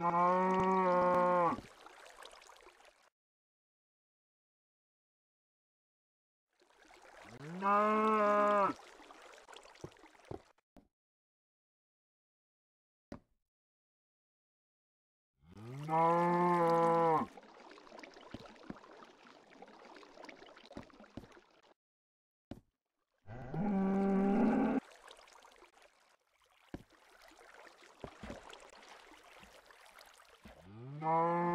No. No.